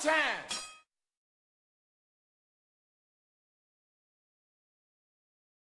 time.